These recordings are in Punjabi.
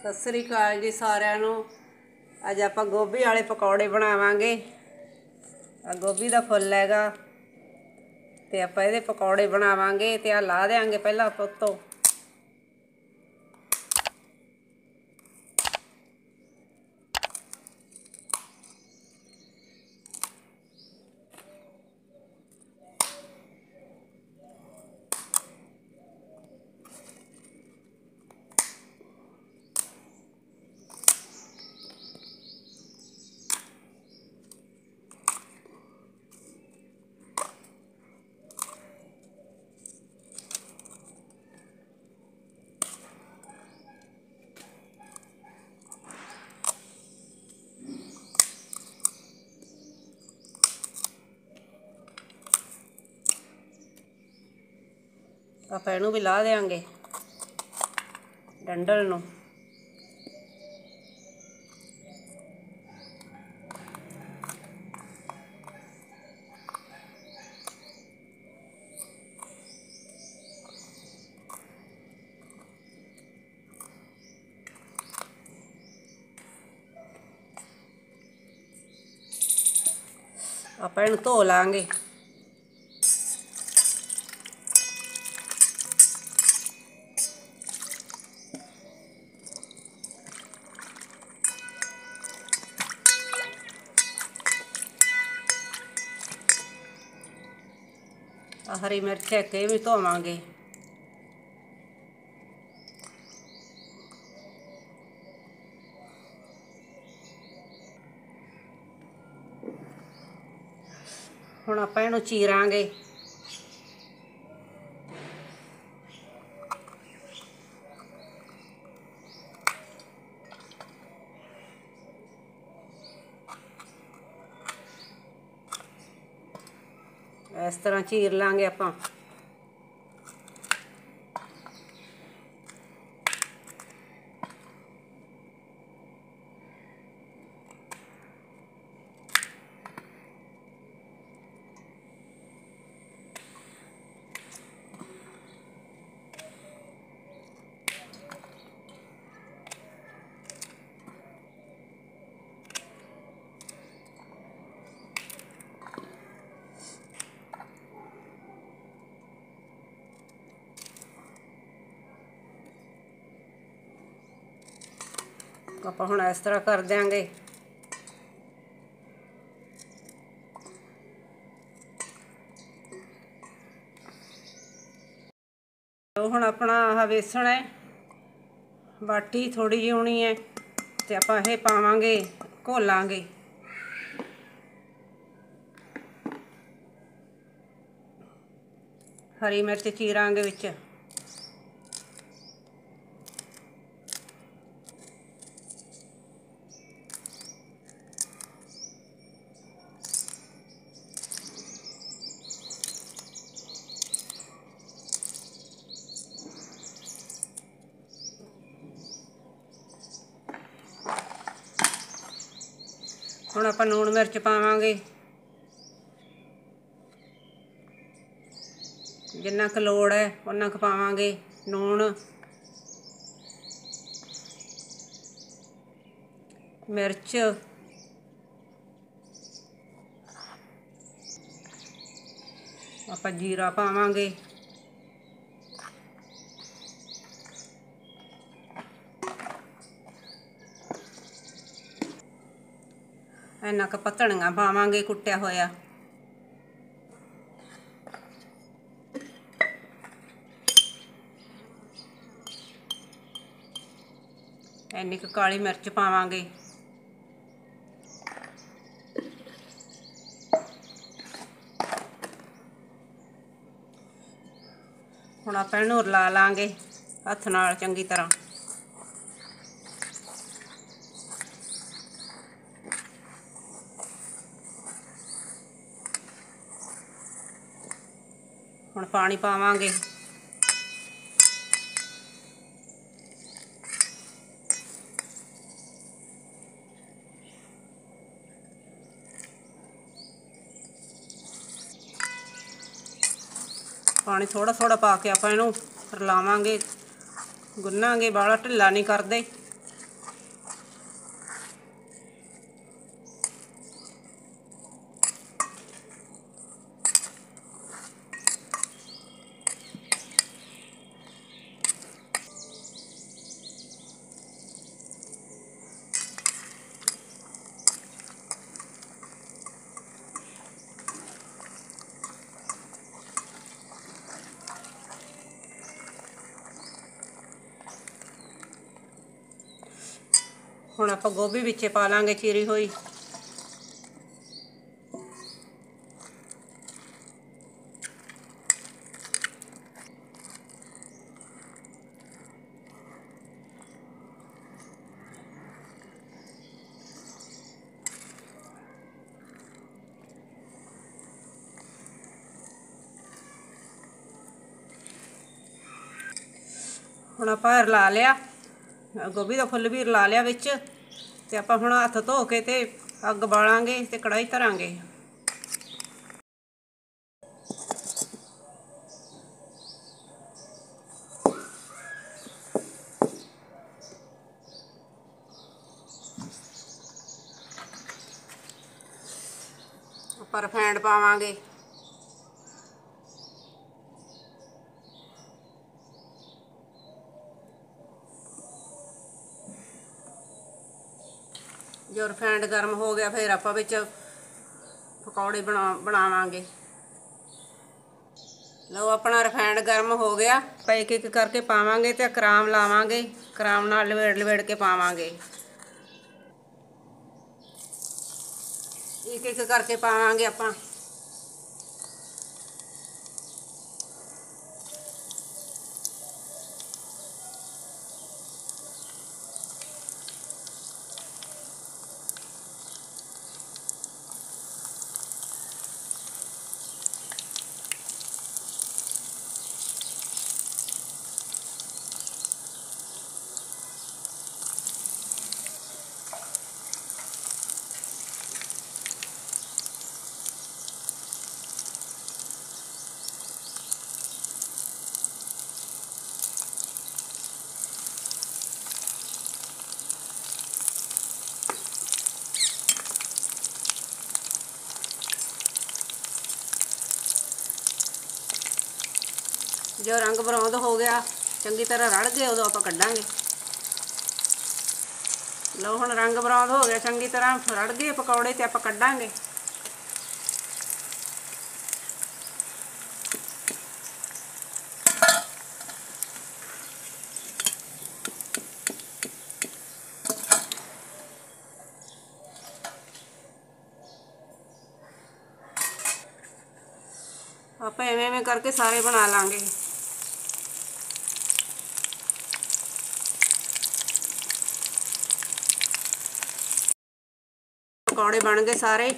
ਸਤਿ ਸ੍ਰੀ ਅਕਾਲ ਜੀ ਸਾਰਿਆਂ ਨੂੰ। ਅੱਜ ਆਪਾਂ ਗੋਭੀ ਵਾਲੇ ਪਕੌੜੇ ਬਣਾਵਾਂਗੇ। ਆ ਗੋਭੀ ਦਾ ਫੁੱਲ ਹੈਗਾ। ਤੇ ਆਪਾਂ ਇਹਦੇ ਪਕੌੜੇ ਬਣਾਵਾਂਗੇ ਤੇ ਆ ਲਾ ਦੇਾਂਗੇ ਪਹਿਲਾਂ ਆਪਾਂ ਆਪਾਂ ਇਹਨੂੰ ਵੀ ਲਾ ਦੇਾਂਗੇ ਡੰਡਲ ਨੂੰ। ਆਪਾਂ ਇਹਨੂੰ ਧੋ ਲਾਂਗੇ। ਆ ਹਰੀ ਮਿਰਚ ਹੈ ਕਿ ਵੀ ਧੋਵਾਂਗੇ। ਹੁਣ ਆਪਾਂ ਇਹਨੂੰ ਚੀਰਾਂਗੇ। ਇਸ ਤਰ੍ਹਾਂ ਚੀਰ ਲਾਂਗੇ ਆਪਾਂ। ਆਪਾਂ ਹੁਣ ਇਸ ਤਰ੍ਹਾਂ ਕਰ ਦਿਆਂਗੇ। ਹੁਣ ਆਪਣਾ ਆਹ ਵੇਸਣ ਹੈ। ਬਾਟੀ ਥੋੜੀ ਜਿਹੀ ਹੋਣੀ ਹੈ ਤੇ ਆਪਾਂ ਇਹ ਪਾਵਾਂਗੇ, ਘੋਲਾਂਗੇ। ਹਰੀ ਮਿਰਚ ਚੀਰਾਂਗੇ ਵਿੱਚ। ਹੁਣ ਆਪਾਂ ਲੂਣ ਮਿਰਚ ਪਾਵਾਂਗੇ। ਜਿੰਨਾ ਕੁ ਲੋੜ ਹੈ ਉਹਨਾਂ ਕੁ ਪਾਵਾਂਗੇ, ਲੂਣ। ਮਿਰਚ। ਆਪਾਂ ਜੀਰਾ ਪਾਵਾਂਗੇ। ਇੰਨਾ ਕੁ ਪਤਣੀਆਂ ਪਾਵਾਂਗੇ ਕੁੱਟਿਆ ਹੋਇਆ। ਇੰਨੀ ਕੁ ਕਾਲੀ ਮਿਰਚ ਪਾਵਾਂਗੇ। ਹੁਣ ਆਪਾਂ ਇਹਨੂੰ ਰਲਾ ਲਾਂਗੇ ਹੱਥ ਨਾਲ ਚੰਗੀ ਤਰ੍ਹਾਂ। ਹੁਣ ਪਾਣੀ ਪਾਵਾਂਗੇ। ਪਾਣੀ ਥੋੜਾ ਥੋੜਾ ਪਾ ਕੇ ਆਪਾਂ ਇਹਨੂੰ ਰਲਾਵਾਂਗੇ। ਗੁੰਨਾਂਗੇ ਬਾਲਾ ਢਿੱਲਾ ਨਹੀਂ ਕਰਦੇ। ਹੁਣ ਆਪਾਂ ਗੋਭੀ ਵਿੱਚੇ ਪਾ ਲਾਂਗੇ ਚੀਰੀ ਹੋਈ। ਹੁਣ ਆਪਾਂ ਰਲਾ ਲਿਆ। ਗੋਭੀ ਦਾ ਫੁੱਲ ਵੀ ਰਲਾ ਲਿਆ ਵਿੱਚ। ਤੇ ਆਪਾਂ ਹੁਣ ਹੱਥ ਧੋ ਕੇ ਤੇ ਅੱਗ ਬਾਲਾਂਗੇ ਤੇ ਕੜਾਈ ਧਰਾਂਗੇ। ਪਰ ਫੈਂਡ ਪਾਵਾਂਗੇ। ਜੋ ਰਿਫਾਈਂਡ ਗਰਮ ਹੋ ਗਿਆ, ਫਿਰ ਆਪਾਂ ਵਿੱਚ ਪਕੌੜੇ ਬਣਾ, ਬਣਾਵਾਂਗੇ। ਲਓ, ਆਪਣਾ ਰਿਫਾਈਂਡ ਗਰਮ ਹੋ ਗਿਆ। ਆਪਾਂ ਇੱਕ ਇੱਕ ਕਰਕੇ ਪਾਵਾਂਗੇ ਤੇ ਕਰਾਮ ਲਾਵਾਂਗੇ। ਕਰਾਮ ਨਾਲ ਲਵੇੜ ਲਵੇੜ ਕੇ ਪਾਵਾਂਗੇ। ਇੱਕ ਇੱਕ ਕਰਕੇ ਪਾਵਾਂਗੇ ਆਪਾਂ। ਜੋ ਰੰਗ ਬਰੌਂਦ ਹੋ ਗਿਆ, ਚੰਗੀ ਤਰ੍ਹਾਂ ਰੜ ਗਏ ਉਦੋਂ ਆਪਾਂ ਕੱਢਾਂਗੇ। ਲਓ ਹੁਣ ਰੰਗ ਬਰੌਂਦ ਹੋ ਗਿਆ, ਚੰਗੀ ਤਰ੍ਹਾਂ ਰੜ ਗਏ ਪਕੌੜੇ ਤੇ ਆਪਾਂ ਕੱਢਾਂਗੇ। ਆਪਾਂ ਐਵੇਂ ਐਵੇਂ ਕਰਕੇ ਸਾਰੇ ਬਣਾ ਲਾਂਗੇ। ਪਕੌੜੇ ਬਣ ਗਏ ਸਾਰੇ।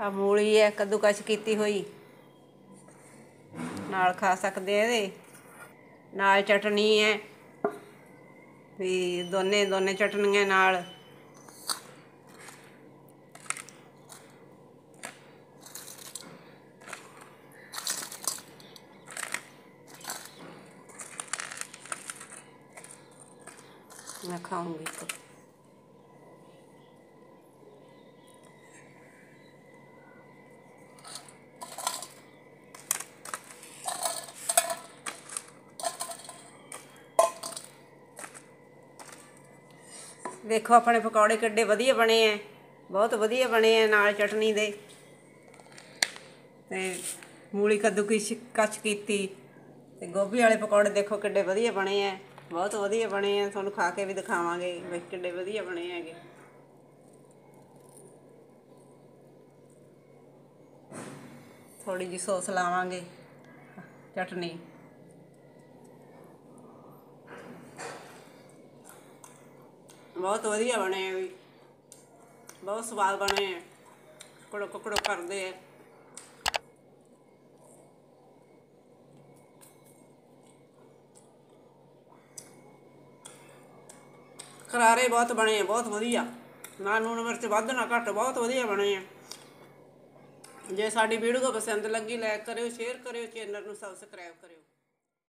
ਆ ਮੂਲੀ ਹੈ ਕੱਦੂਕਸ਼ ਕੀਤੀ ਹੋਈ। ਨਾਲ ਖਾ ਸਕਦੇ ਆ ਇਹਦੇ। ਨਾਲ ਚਟਣੀ ਹੈ। ਵੀ ਦੋਨੇ ਦੋਨੇ ਚਟਣੀਆਂ ਨਾਲ। ਮੈਂ ਖਾਉਂਗੀ ਇੱਕ ਦੇਖੋ ਆਪਣੇ ਪਕੌੜੇ ਕਿੱਡੇ ਵਧੀਆ ਬਣੇ ਐ। ਬਹੁਤ ਵਧੀਆ ਬਣੇ ਐ ਨਾਲ ਚਟਨੀ ਦੇ। ਤੇ ਮੂਲੀ ਕੱਦੂ ਕੀ ਕੱਚ ਕੀਤੀ। ਤੇ ਗੋਭੀ ਵਾਲੇ ਪਕੌੜੇ ਦੇਖੋ ਕਿੱਡੇ ਵਧੀਆ ਬਣੇ ਐ। ਬਹੁਤ ਵਧੀਆ ਬਣੇ ਐ ਤੁਹਾਨੂੰ ਖਾ ਕੇ ਵੀ ਦਿਖਾਵਾਂਗੇ ਵੀ ਕਿੱਡੇ ਵਧੀਆ ਬਣੇ ਹੈਗੇ। ਥੋੜੀ ਜਿਹੀ ਸੌਸ ਲਾਵਾਂਗੇ, ਚਟਨੀ। ਬਹੁਤ ਵਧੀਆ ਬਣੇ ਆ ਵੀ, ਬਹੁਤ ਸਵਾਦ ਬਣੇ ਆ। ਕੁੜੋ ਕੁਕੜੋ ਕਰਦੇ ਆ। ਖਰਾਰੇ ਬਹੁਤ ਬਣੇ ਆ, ਬਹੁਤ ਵਧੀਆ। ਨਾ ਨੂਣ ਮਿਰਚ ਵੱਧ ਨਾ ਘੱਟ, ਬਹੁਤ ਵਧੀਆ ਬਣੇ ਆ। ਜੇ ਸਾਡੀ ਵੀਡੀਓ ਪਸੰਦ ਲੱਗੀ ਲਾਈਕ ਕਰਿਓ ਸ਼ੇਅਰ ਕਰਿਓ ਚੈਨਲ ਨੂੰ ਸਬਸਕ੍ਰਾਈਬ ਕਰਿਓ।